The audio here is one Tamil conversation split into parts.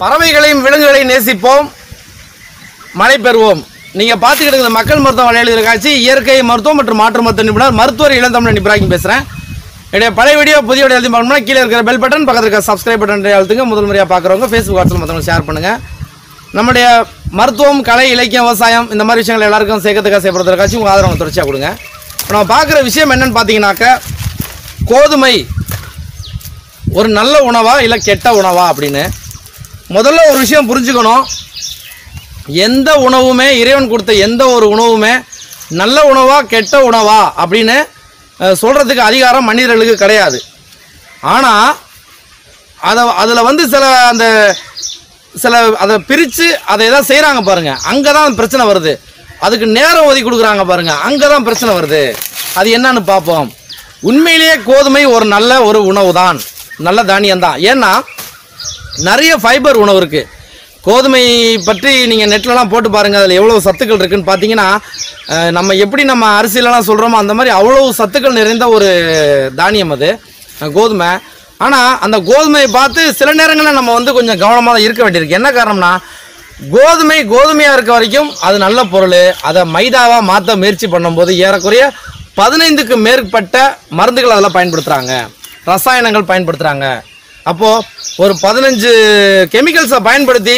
பறவைகளையும் விலங்குகளையும் நேசிப்போம். மழை பெறுவோம். நீங்கள் பார்த்துக்கிட்டு இருக்கிற மக்கள் மருத்துவம் வலையெழுதிய காட்சி இயற்கை மருத்துவம் மற்றும் மாற்று மருத்துவ நிபுணர் மருத்துவர் இளந்தமிழன் இப்ராஹிம் பேசுகிறேன் என்னுடைய பழைய வீடியோ புதிய வீடியோ எழுதி பார்க்கணும்னா கீழே இருக்கிற பெல் பட்டன் பக்கத்தில் இருக்கிற சப்ஸ்கிரைப் பட்டன் அழுத்துங்க. முதல் முறையாக பார்க்குறவங்க ஃபேஸ்புக் வாட்ஸ்அப் மற்றவங்க ஷேர் பண்ணுங்கள் நம்முடைய மருத்துவம் கலை இலக்கியம் விவசாயம் இந்த மாதிரி விஷயங்கள் எல்லாருக்கும் சேர்க்கறதுக்காக செய்யப்படுறதுக்காச்சும் உங்கள் ஆதரவு தொடர்ச்சியாக கொடுங்க. இப்போ நம்ம பார்க்குற விஷயம் என்னென்னு பார்த்தீங்கன்னாக்க கோதுமை ஒரு நல்ல உணவா இல்லை கெட்ட உணவா அப்படின்னு முதல்ல ஒரு விஷயம் புரிஞ்சுக்கணும். எந்த உணவுமே இறைவன் கொடுத்த எந்த ஒரு உணவுமே நல்ல உணவா கெட்ட உணவா அப்படின்னு சொல்கிறதுக்கு அதிகாரம் மனிதர்களுக்கு கிடையாது. ஆனால் அதை அதில் வந்து சில அந்த சில அதை பிரித்து அதை எதாவது செய்கிறாங்க பாருங்கள் அங்கே தான் பிரச்சனை வருது. அதுக்கு நேரம் ஒதுக்கி கொடுக்குறாங்க பாருங்கள் அங்கே தான் பிரச்சனை வருது. அது என்னன்னு பார்ப்போம். உண்மையிலேயே கோதுமை ஒரு நல்ல ஒரு உணவு தான் நல்ல தானியம் தான் ஏன்னா நிறைய ஃபைபர் உணவு இருக்குது கோதுமை பற்றி நீங்கள் நெட்லலாம் போட்டு பாருங்கள் அதில் எவ்வளோ சத்துக்கள் இருக்குதுன்னு பார்த்தீங்கன்னா நம்ம எப்படி நம்ம அரிசியிலலாம் சொல்கிறோமோ அந்த மாதிரி அவ்வளோ சத்துக்கள் நிறைந்த ஒரு தானியம் அது கோதுமை. ஆனால் அந்த கோதுமையை பார்த்து சில நேரங்களில் நம்ம வந்து கொஞ்சம் கவனமாக தான் இருக்க வேண்டியிருக்கு. என்ன காரணம்னா கோதுமை கோதுமையாக இருக்க வரைக்கும் அது நல்ல பொருள். அதை மைதாவாக மாற்ற முயற்சி பண்ணும்போது ஏறக்குறைய பதினைந்துக்கு மேற்பட்ட மருந்துகள் அதில் பயன்படுத்துகிறாங்க ரசாயனங்கள் பயன்படுத்துகிறாங்க அப்போது ஒரு பதினஞ்சு கெமிக்கல்ஸை பயன்படுத்தி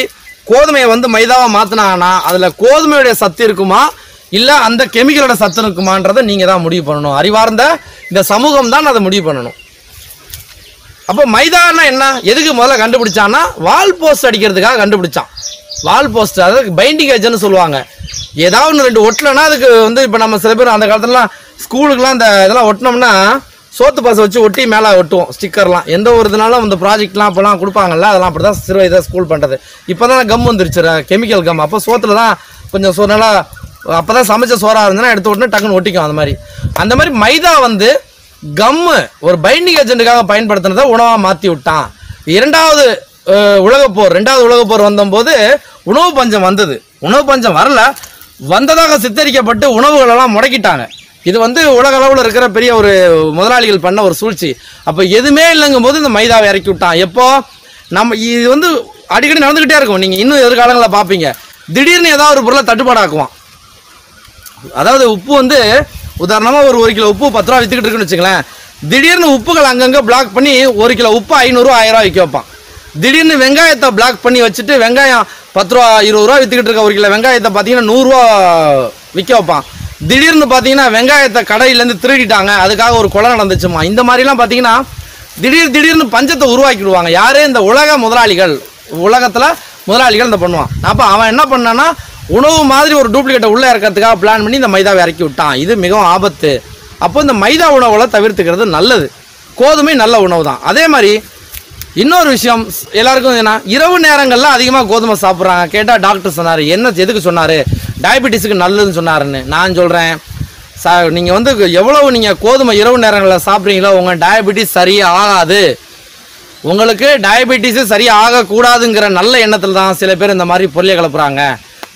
கோதுமையை வந்து மைதாவை மாற்றினாங்கன்னா அதில் கோதுமையுடைய சத்து இருக்குமா? இல்லை அந்த கெமிக்கலோட சத்து இருக்குமான்றதை நீங்கள் தான் முடிவு பண்ணணும். அறிவார்ந்த இந்த சமூகம் தான் அதை முடிவு பண்ணணும். அப்போ மைதானா என்ன? எதுக்கு முதல்ல கண்டுபிடிச்சான்னா வால் போஸ்ட் அடிக்கிறதுக்காக கண்டுபிடிச்சான். வால் போஸ்ட் அதாவது பைண்டிங் ஏஜ்னு சொல்லுவாங்க. ஏதாவது ஒன்று ரெண்டு ஒட்டலைன்னா அதுக்கு வந்து இப்போ நம்ம சில பேர் அந்த காலத்துலலாம் ஸ்கூலுக்குலாம் இந்த இதெல்லாம் ஒட்டினோம்னா சோத்து பாசை வச்சு ஒட்டி மேலே ஒட்டுவோம் ஸ்டிக்கர்லாம். எந்த ஒரு இதனாலும் அந்த ப்ராஜெக்ட்லாம் அப்போலாம் கொடுப்பாங்கல்ல அதெல்லாம் அப்படி தான் சிறு வயதாக ஸ்கூல் பண்ணுறது இப்போ தான் கம் வந்துருச்சு கெமிக்கல் கம் அப்போ சோத்தில் தான் கொஞ்சம் சோ நல்லா அப்போ தான் சமைச்ச சோறாக இருந்ததுன்னா எடுத்து உடனே டக்குன்னு ஒட்டிக்கும் அந்த மாதிரி. அந்த மாதிரி மைதா வந்து கம்மு ஒரு பைண்டிங் ஏஜென்ட்டுக்காக பயன்படுத்தினதை உணவாக மாற்றி விட்டான். இரண்டாவது உலகப்போர் ரெண்டாவது உலகப்போர் வந்தபோது உணவு பஞ்சம் வந்தது. உணவு பஞ்சம் வரல. வந்ததாக சித்தரிக்கப்பட்டு உணவுகளெல்லாம் முடக்கிட்டாங்க. இது வந்து உலக அளவில் இருக்கிற பெரிய ஒரு முதலாளிகள் பண்ண ஒரு சூழ்ச்சி. அப்போ எதுவுமே இல்லைங்கும் போது இந்த மைதாவை இறக்கி விட்டான். எப்போ? நம்ம இது வந்து அடிக்கடி நடந்துக்கிட்டே இருக்கும். நீங்கள் இன்னும் எதிர்காலங்களில் பார்ப்பீங்க திடீர்னு ஏதாவது ஒரு பொருளை தட்டுப்பாடாக்குவான். அதாவது உப்பு வந்து உதாரணமாக ஒரு ஒரு கிலோ உப்பு பத்து ரூபா வித்துக்கிட்டு இருக்குன்னு வச்சுங்களேன் திடீர்னு உப்புகள் அங்கங்கே பிளாக் பண்ணி ஒரு கிலோ உப்பு ஐநூறுரூவா ஆயிரரூவா விற்க வைப்பான். திடீர்னு வெங்காயத்தை பிளாக் பண்ணி வச்சுட்டு வெங்காயம் பத்து ரூபா இருபது ரூபா வித்துக்கிட்டு இருக்க ஒரு கிலோ வெங்காயத்தை பார்த்தீங்கன்னா நூறுரூவா விற்க வைப்பான். திடீர்னு பார்த்தீங்கன்னா வெங்காயத்தை கடையிலேருந்து திருடிட்டாங்க. அதுக்காக ஒரு கொலை நடந்துச்சுமா? இந்த மாதிரிலாம் பார்த்தீங்கன்னா திடீர் திடீர்னு பஞ்சத்தை உருவாக்கிடுவாங்க. யார் இந்த உலக முதலாளிகள்? உலகத்தில் முதலாளிகள் இந்த பண்ணுவான். அப்போ அவன் என்ன பண்ணான்னா உணவு மாதிரி ஒரு டூப்ளிகேட்டை உள்ளே இறக்கிறதுக்காக பிளான் பண்ணி இந்த மைதாவை இறக்கி விட்டான். இது மிகவும் ஆபத்து. அப்போ இந்த மைதா உணவுகளை தவிர்த்துக்கிறது நல்லது. கோதுமை நல்ல உணவு தான். அதே மாதிரி இன்னொரு விஷயம் ஸ்- எல்லாருக்கும் என்ன இரவு நேரங்களில் அதிகமாக கோதுமை சாப்பிட்றாங்க. கேட்டால் டாக்டர் சொன்னார் என்ன எதுக்கு சொன்னார்? டயபெட்டிஸுக்கு நல்லதுன்னு சொன்னாருன்னு நான் சொல்கிறேன் சா நீங்கள் வந்து எவ்வளவு நீங்கள் கோதுமை இரவு நேரங்களில் சாப்பிட்றீங்களோ உங்கள் டயபெட்டிஸ் சரியாக ஆகாது உங்களுக்கு டயபெட்டிஸு சரியாக ஆகக்கூடாதுங்கிற நல்ல எண்ணத்தில் தான் சில பேர் இந்த மாதிரி பொருளை கலப்புறாங்க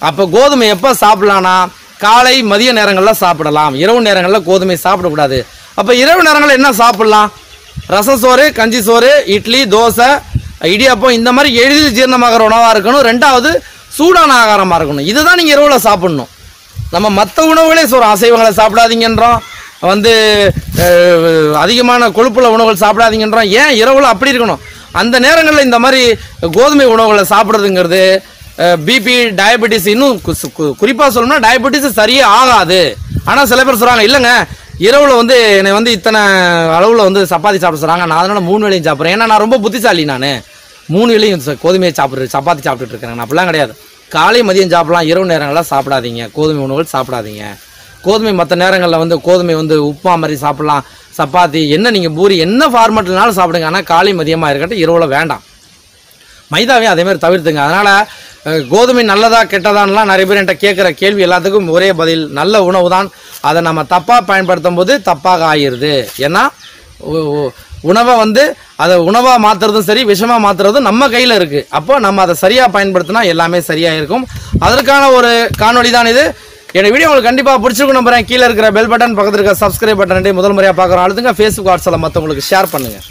அப்போ கோதுமை எப்போ சாப்பிட்லான்னா காலை மதிய நேரங்களில் சாப்பிடலாம். இரவு நேரங்களில் கோதுமை சாப்பிடக்கூடாது. அப்போ இரவு நேரங்களில் என்ன சாப்பிட்லாம்? ரசம் சோறு கஞ்சி சோறு இட்லி தோசை இடியாப்பம் இந்த மாதிரி எளிதில் ஜீரணமாகிற உணவாக இருக்கணும். ரெண்டாவது சூடான ஆகாரமாக இருக்கணும். இதுதான் நீங்கள் இரவில் சாப்பிட்ணும். நம்ம மற்ற உணவுகளே சொல்கிறோம் அசைவங்களை சாப்பிடாதீங்கன்றோம். வந்து அதிகமான கொழுப்புள்ள உணவுகள் சாப்பிடாதீங்கன்றோம். ஏன் இரவில் அப்படி இருக்கணும்? அந்த நேரங்களில் இந்த மாதிரி கோதுமை உணவுகளை சாப்பிட்றதுங்கிறது பிபி டயபெட்டிஸ் இன்னும் குறிப்பாக சொல்லணும்னா டயபெட்டிஸ் சரியே ஆகாது. ஆனால் சில பேர் சொல்கிறாங்க இல்லைங்க இரவில் வந்து என்னை வந்து இத்தனை அளவில் வந்து சப்பாத்தி சாப்பிட சொல்கிறாங்க நான் அதனால் மூணு வேலையும் சாப்பிட்றேன். ஏன்னா நான் ரொம்ப புத்திசாலி நான். மூணு வேலையும் கோதுமையை சாப்பிட்ரு சப்பாத்தி சாப்பிட்டுட்டு இருக்கிறேன். நான் அப்படிலாம் கிடையாது. காலை மதியம் சாப்பிடலாம் இரவு நேரங்களில் சாப்பிடாதீங்க. கோதுமை உணவுகள் சாப்பிடாதீங்க. கோதுமை மற்ற நேரங்களில் வந்து கோதுமை வந்து உப்புமா மாதிரி சாப்பிட்லாம். சப்பாத்தி என்ன நீங்கள் பூரி என்ன ஃபார்மேட்லனாலும் சாப்பிடுங்க. ஆனால் காலை மதியமாக இருக்கட்டும் இரவில் வேண்டாம். மைதாவையும் அதேமாதிரி தவிர்த்துங்க. அதனால் கோதுமை நல்லதா கெட்டதான்லாம் நிறைய பேர் என்கிட்ட கேட்குற கேள்வி எல்லாத்துக்கும் ஒரே பதில் நல்ல உணவு தான் அதை நம்ம தப்பாக பயன்படுத்தும் போது தப்பாக ஆகிருது ஏன்னா உணவை வந்து அதை உணவாக மாற்றுறதும் சரி விஷமாக மாற்றுறதும் நம்ம கையில் இருக்குது அப்போ நம்ம அதை சரியாக பயன்படுத்தினா எல்லாமே சரியாக இருக்கும் அதற்கான ஒரு காணொளி தான் இது. என்னோட வீடியோ உங்களுக்கு கண்டிப்பாக பிடிச்சிருக்கும் நம்புறேன். கீழே இருக்கிற பெல் பட்டன் பக்கத்தில் இருக்கிற சப்ஸ்கிரைப் பட்டன் முதல் முறையாக பார்க்குறோம். அழுதுங்க ஃபேஸ்புக் வாட்ஸ்அப்பில் மற்றவங்களுக்கு ஷேர் பண்ணுங்கள்